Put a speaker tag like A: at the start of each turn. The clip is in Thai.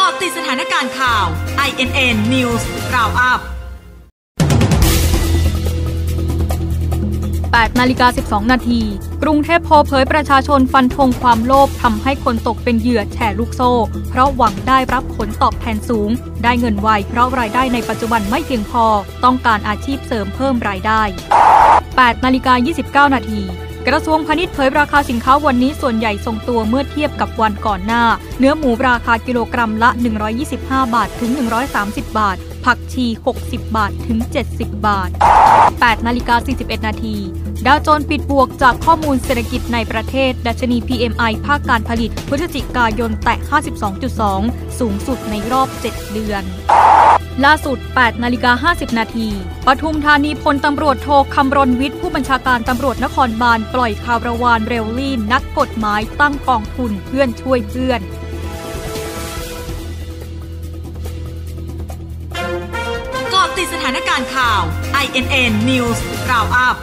A: กาะติดสถานการณ์ข่าว INN News Roundup
B: 8นาฬิกา 12 นาที กรุงเทพโพเผยประชาชนฟันธงความโลภทำให้คนตกเป็นเหยื่อแชร์ลูกโซ่ เพราะหวังได้รับผลตอบแทนสูง ได้เงินไวเพราะรายได้ในปัจจุบันไม่เพียงพอ ต้องการอาชีพเสริมเพิ่มรายได้ 8นาฬิกา 29 นาที กระทรวงพาณิชย์เผยราคาสินค้าวันนี้ส่วนใหญ่ทรงตัวเมื่อเทียบกับวันก่อนหน้า เนื้อหมูราคากิโลกรัมละ 125 บาทถึง 130 บาท ผักชี 60 บาทถึง 70 บาท 8 นาฬิกา 41 นาที ดาวโจนปิดบวกจากข้อมูลเศรษฐกิจในประเทศ ดัชนี PMI ภาคการผลิต พฤศจิกายนแตะ 52.2 สูงสุดในรอบ 7 เดือน ล่าสุด 8 นาฬิกา 50 นาทีปทุมธานีพลตำรวจโทคำรณวิทย์ผู้บัญชาการตำรวจนครบาลปล่อยคาวราวานเรลลี่ นักกฎหมายตั้งกองทุนเพื่อนช่วยเพื่อน
A: เกาะติดสถานการณ์ข่าว INN News Roundup